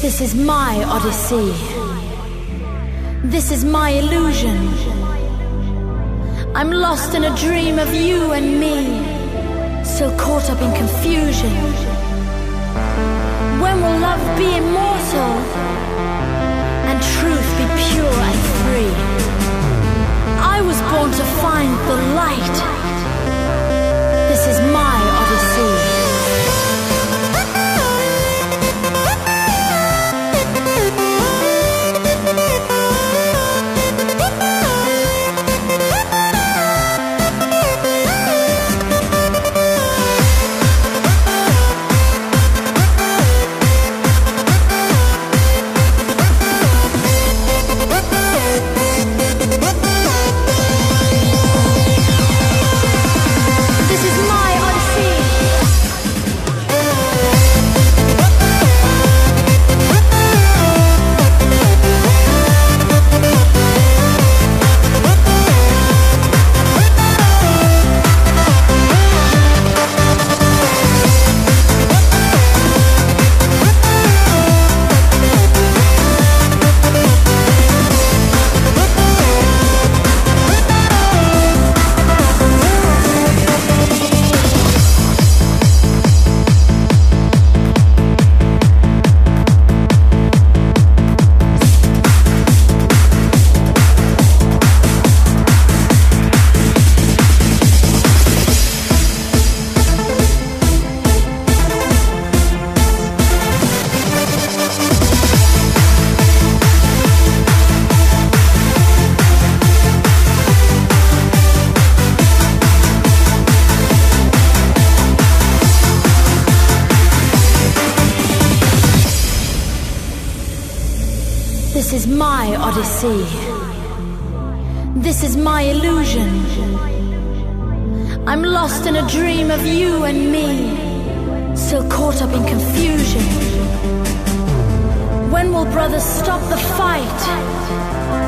This is my odyssey. This is my illusion. I'm lost in a dream of you and me, still caught up in confusion. When will love This is my This is my odyssey. This is my illusion. I'm lost in a dream of you and me, still caught up in confusion. When will brothers stop the fight?